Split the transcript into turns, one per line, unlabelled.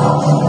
Oh,